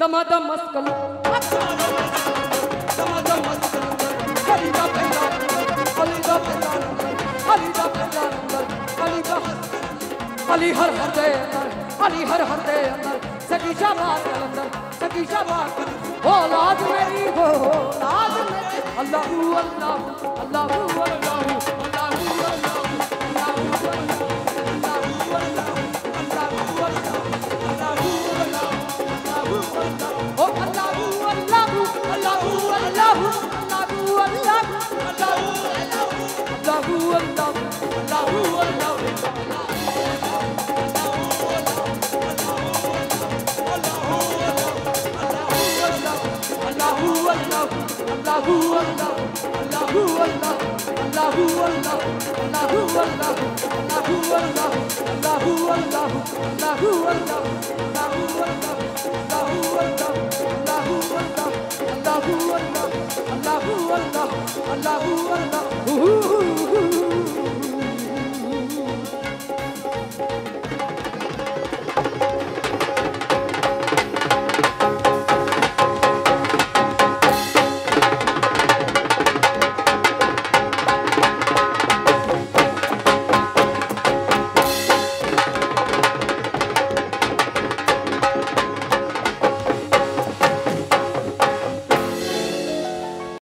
दमादम मस्त दमादम मस्त अली दा बेला अली दा बेला अली दा बेला अली दा अली हर हर दे अंदर अली हर हर दे अंदर सकी शाबाश के अंदर सकी शाबाश हो लाज मेरी हो लाज मेरी अल्लाह अल्लाह अल्लाह अल्लाह Allahu